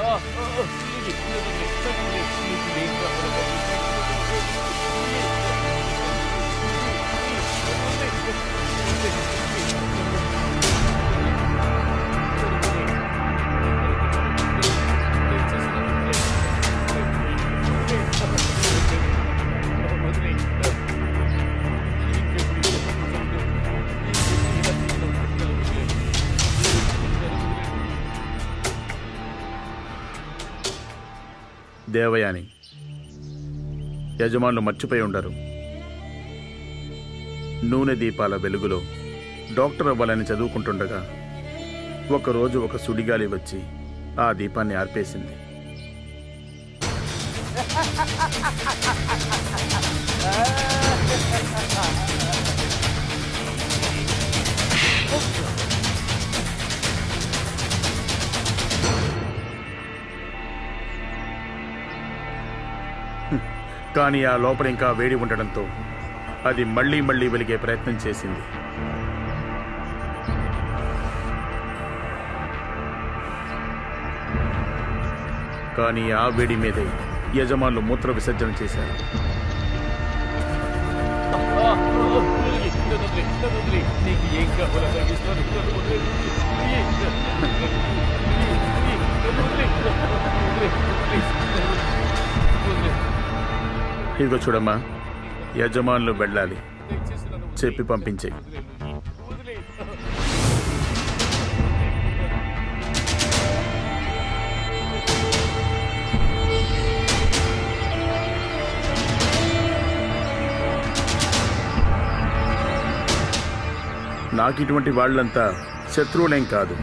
어, 어, 어, దేవయాని. యజమానులు మర్చిపోయి ఉండరు. నూనె దీపాల వెలుగులో డాక్టర్ అవ్వాలని చదువుకుంటుండగా ఒకరోజు ఒక సుడిగాలి వచ్చి ఆ దీపాన్ని ఆర్పేసింది. కానీ ఆ లోపల ఇంకా వేడి ఉండడంతో అది మళ్ళీ మళ్ళీ వెలిగే ప్రయత్నం చేసింది. కానీ ఆ వేడి మీదే యజమానులు మూత్ర విసర్జన చేశారు. ప్లీజ్ ఇదిగో చూడమ్మా యజమానులు వెళ్ళాలి. చెప్పి పంపించే నాకు ఇటువంటి వాళ్ళంతా శత్రువులేం కాదు.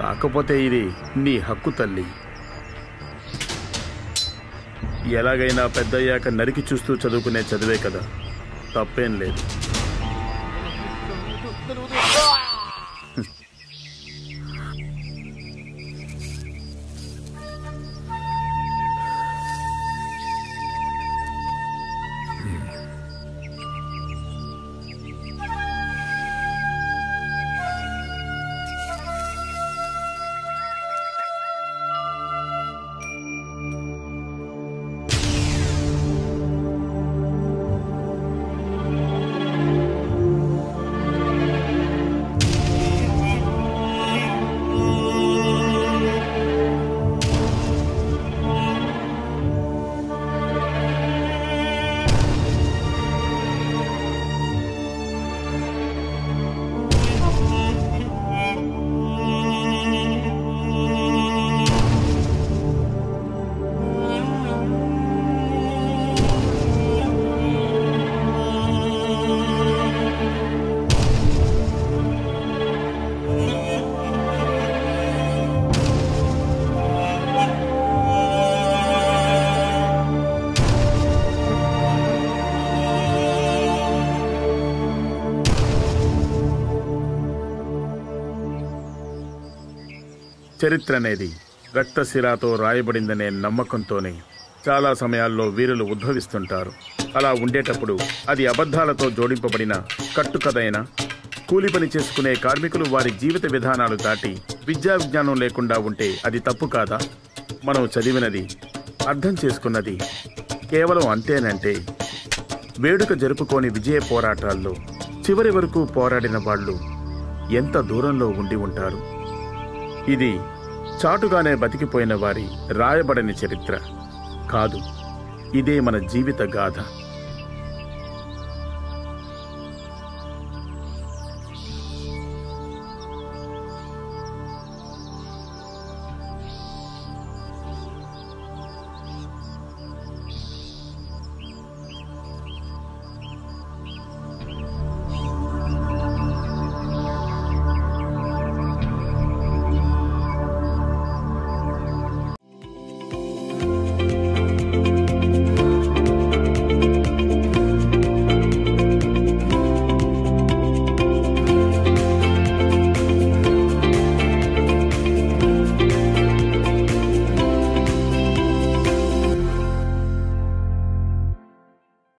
కాకపోతే ఇది నీ హక్కు తల్లి. ఎలాగైనా పెద్దయ్యాక నరికి చూస్తూ చదువుకునే చదివే కదా. తప్పేం లేదు. చరిత్ర అనేది రక్తశిరాతో రాయబడిందనే నమ్మకంతోనే చాలా సమయాల్లో వీరులు ఉద్భవిస్తుంటారు. అలా ఉండేటప్పుడు అది అబద్ధాలతో జోడింపబడిన కట్టుకథైనా కూలి పని చేసుకునే కార్మికులు వారి జీవిత విధానాలు దాటి విద్యా విజ్ఞానం లేకుండా ఉంటే అది తప్పు కాదా? మనం చదివినది అర్థం చేసుకున్నది కేవలం అంతేనంటే వేడుక జరుపుకోని విజయ పోరాటాల్లో చివరి వరకు పోరాడిన వాళ్ళు ఎంత దూరంలో ఉండి ఉంటారు? ఇది చాటుగానే బతికిపోయిన వారి రాయబడని చరిత్ర. కాదు ఇదే మన జీవిత గాథ.